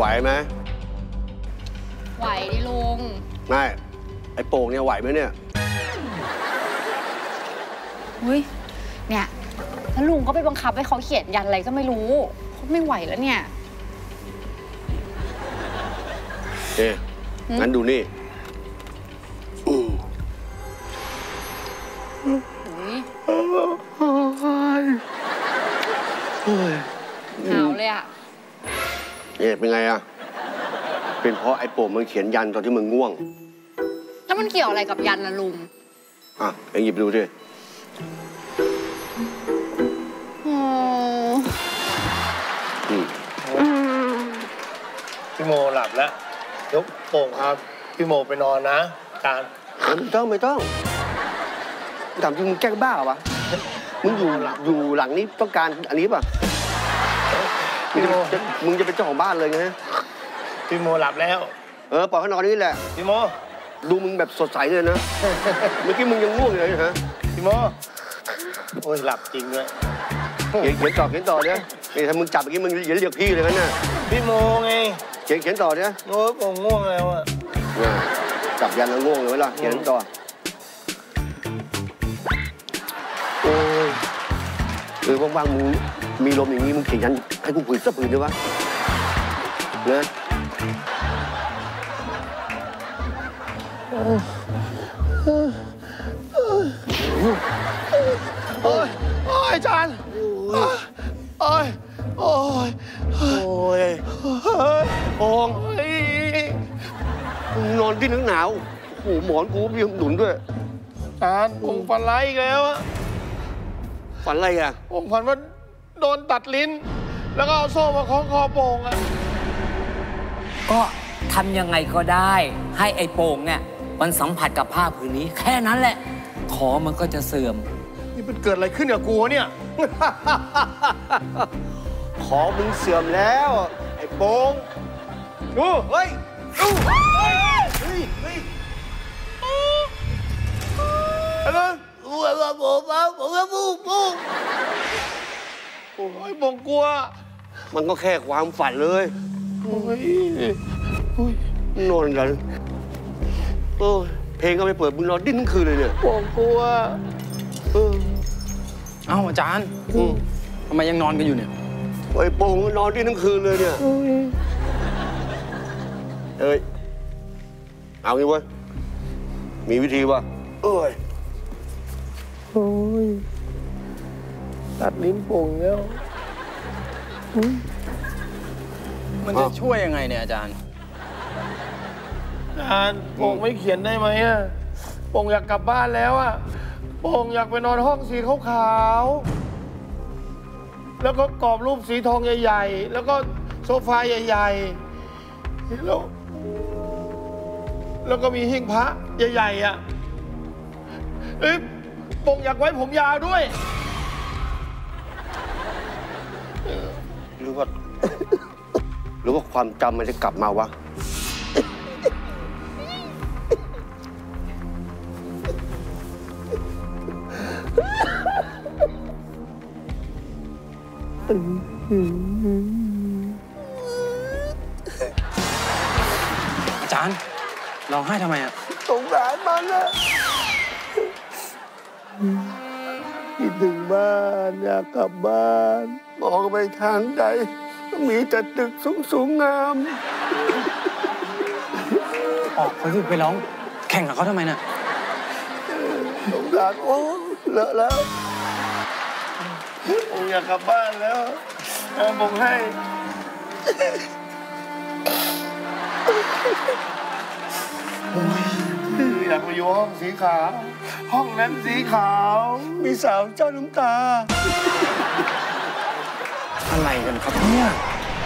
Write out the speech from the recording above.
ไหวไหมไหวดิลุงไม่ไอ้โป่งเนี่ยไหวไหมเนี่ยเฮ้ยเนี่ยแล้วลุงก็ไปบังคับให้เขาเขียนยันอะไรก็ไม่รู้เขาไม่ไหวแล้วเนี่ยเอ๊ะงั้นดูนี่อืมอุ๊ยหาวเลยอะ เอ๊ะเป็นไงอะเป็นเพราะไอ้โป่งมันเขียนยันตอนที่มึงง่วง แล้วมันเกี่ยวอะไรกับยันล่ะลุง อะเอ็งหยิบดูดิอืมอืมพี่โมหลับแล้วยกโป่งครับ พี่โมไปนอนนะอาจารย์ไม่ต้องไม่ต้องถามจริงมึงแกล้งบ้าเหรอวะมึงอยู่อยู่หลังนี้ต้องการอันนี้ป่ะ มึงจะจะมึงจะเป็นเจ้าของบ้านเลยไงพี่โมหลับแล้ว เออปล่อยเขานอนนี่แหละ พี่โม ดูมึงแบบสดใสเลยนะ เมื่อกี้มึงยังง่วงอยู่เลยนะพี่โม โอ้ยหลับจริงด้วยเขียนเขียนต่อเขียนต่อเนี่ยนี่ถ้ามึงจับเมื่อกี้มึงอย่าเรียกพี่เลยนะเนี่ยพี่โมไง เขียนเขียนต่อเนี่ยโอ้ยผมง่วงแล้วอะเนี่ยจับยันแล้วง่วงเลยเวล่ะเขียนต่อโอ้ยเออว่างๆมึง มีลมอย่างนี้มึงเขียนยันให้กูผืนสักผืนได้ปะนะโอ้ยโอ้ยอาจารย์โอ้ยโอ้ยโอ้ยโอ้ยมึงนอนที่หนังหนาวโอ้โหหมอนกูมีหนุนด้วยจารย์ผมฝันร้ายอีกแล้วอะฝันอะไรอะผมฝันว่า โดนตัดลิ้น แล้วก็เอาโซ่มาคล้องคอโป่งอะก็ทำยังไงก็ได้ ให้ไอ้โป่งเนี่ยมันสัมผัสกับผ้าผืนนี้ แค่นั้นแหละ ขอมันก็จะเสื่อม นี่มันเกิดอะไรขึ้นกับกูวะเนี่ย ขอมึงเสื่อมแล้ว ไอ้โป่งดูเฮ้ยอะไรกูว่าผมว่าผมว่าปูปู โอ้ยบงกลัว มันก็แค่ความฝันเลยโอ้ยโอ้ยนอนกันโอ้ยเพลงก็ไม่เปิดมึงนอนดิ้นทั้งคืนเลยเนี่ยบงกลัวเออเอ้าอาจารย์อืมทำไมยังนอนกันอยู่เนี่ยไอ้โป่งมันนอนดิ้นทั้งคืนเลยเนี่ยเอ้ยเอางี้เว้ยมีวิธีป่ะเอ้ยโอ้ย ตัดลิ้นโป่งแล้วมันจะช่วยยังไงเนี่ยอาจารย์ อาจารย์โป่งไม่เขียนได้ไหมอะโป่งอยากกลับบ้านแล้วอะโป่งอยากไปนอนห้องสีขาวๆแล้วก็กรอบรูปสีทองใหญ่ ๆ แล้วก็โซฟาใหญ่ๆแล้วแล้วก็มีหิ้งพระใหญ่ๆอะเอ้ยโป่งอยากไว้ผมยาวด้วย หรือว่า หรือว่าความจำมันจะกลับมาวะ อาจารย์ร้องไห้ทำไมอะ สงสารมันอะคิด ถึงบ้านอยากกลับบ้านมองไปทางใดก็มีแต่ตึกสูงสูงๆงาม ออกไปสิไปร้อง แข่งกับเขาทำไมน่ะสงสารโอ้เลอะแล้วผมอยากกลับบ้านแล้วเอาผมให้อย ยากมาอยู่ห้องสีขาว ห้องนั้นสีขาว มีสาวเจ้าน้ำตา อะไรกันครับเนี่ย